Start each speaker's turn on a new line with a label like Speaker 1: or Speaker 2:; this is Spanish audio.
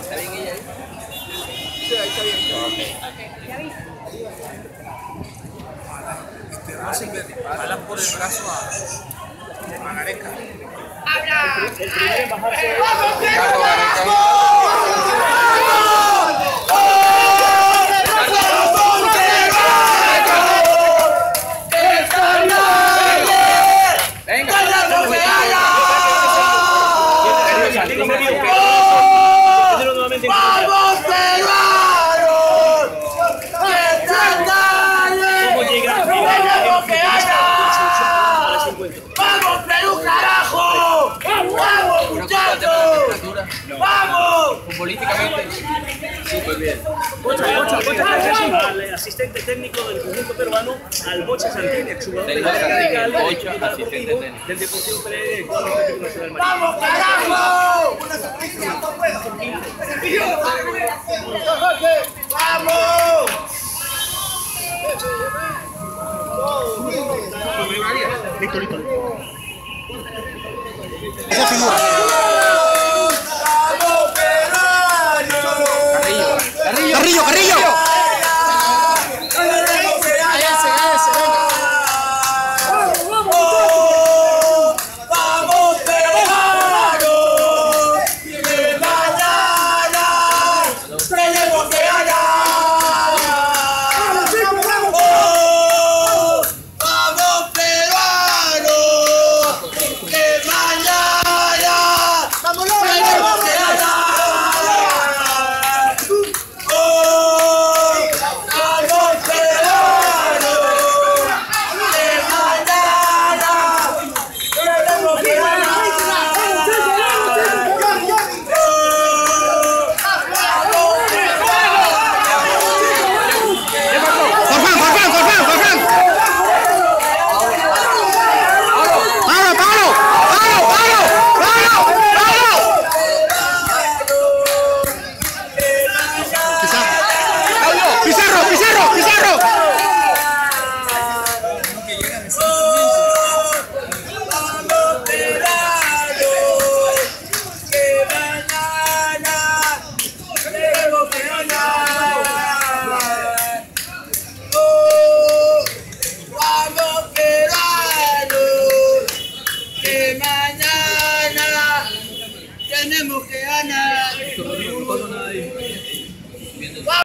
Speaker 1: ¿Está bien ella ahí? Sí, ahí está bien. Este, no se me jalan por el brazo a, a Gareca. Ricardo
Speaker 2: ¡Vamos!
Speaker 1: Futbolísticamente, súper bien.
Speaker 3: Bocha, Bocha, Bocha, al asistente técnico del conjunto peruano, al Bocha Santini, Radical,
Speaker 1: Bocha,
Speaker 3: del
Speaker 1: asistente técnico.
Speaker 3: del Deportivo Pereira, del cuadro Atlético Nacional Marítimo.
Speaker 2: ¡Vamos, carajo! ¡Vamos!
Speaker 3: Listo, listo.
Speaker 2: ¡Vamos, peruanos!
Speaker 1: Carrillo, Carrillo.
Speaker 4: né, meu querido?